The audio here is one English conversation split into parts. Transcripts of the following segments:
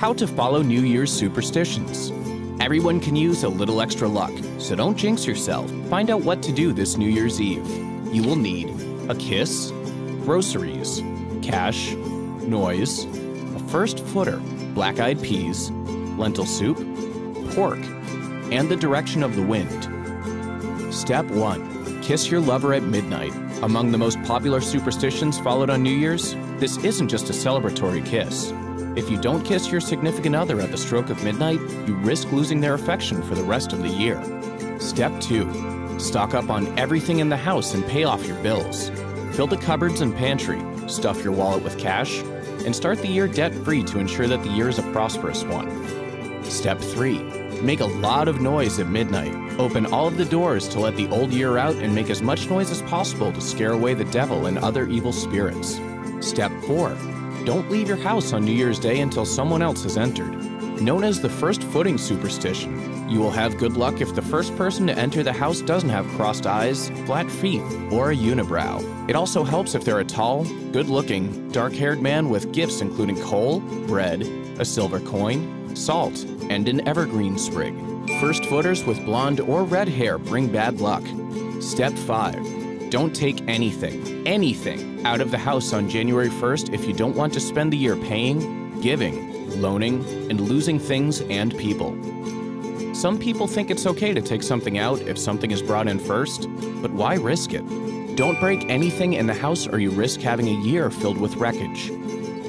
How to follow New Year's superstitions. Everyone can use a little extra luck, so don't jinx yourself. Find out what to do this New Year's Eve. You will need a kiss, groceries, cash, noise, a first footer, black eyed peas, lentil soup, pork, and the direction of the wind. Step 1 Kiss your lover at midnight. Among the most popular superstitions followed on New Year's, this isn't just a celebratory kiss. If you don't kiss your significant other at the stroke of midnight, you risk losing their affection for the rest of the year. Step 2 Stock up on everything in the house and pay off your bills. Fill the cupboards and pantry, stuff your wallet with cash, and start the year debt free to ensure that the year is a prosperous one. Step 3 Make a lot of noise at midnight. Open all of the doors to let the old year out and make as much noise as possible to scare away the devil and other evil spirits. Step 4 Don't leave your house on New Year's Day until someone else has entered. Known as the first footing superstition, you will have good luck if the first person to enter the house doesn't have crossed eyes, flat feet, or a unibrow. It also helps if they're a tall, good looking, dark haired man with gifts including coal, bread, a silver coin, salt, and an evergreen sprig. First footers with blonde or red hair bring bad luck. Step 5. Don't take anything, anything, out of the house on January 1st if you don't want to spend the year paying, giving, loaning, and losing things and people. Some people think it's okay to take something out if something is brought in first, but why risk it? Don't break anything in the house or you risk having a year filled with wreckage.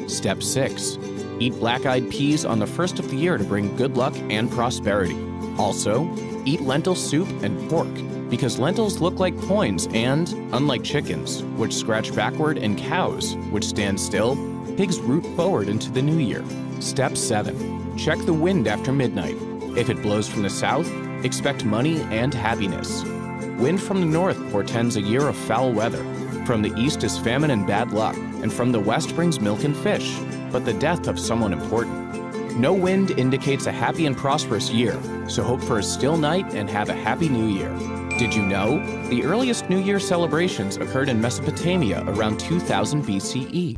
Step 6. Eat black eyed peas on the first of the year to bring good luck and prosperity. Also, eat lentil soup and pork because lentils look like coins and, unlike chickens, which scratch backward, and cows, which stand still, pigs root forward into the new year. Step 7. Check the wind after midnight. If it blows from the south, expect money and happiness. Wind from the north portends a year of foul weather. From the east is famine and bad luck, and from the west brings milk and fish, but the death of someone important. No wind indicates a happy and prosperous year, so hope for a still night and have a happy new year. Did you know? The earliest New Year celebrations occurred in Mesopotamia around 2000 BCE.